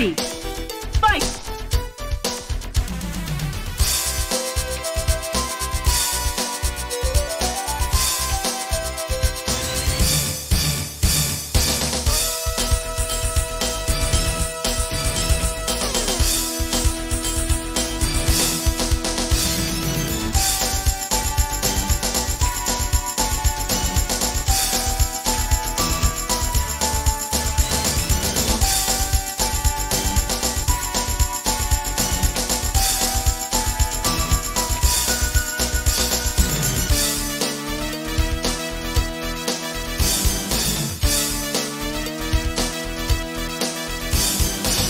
ready.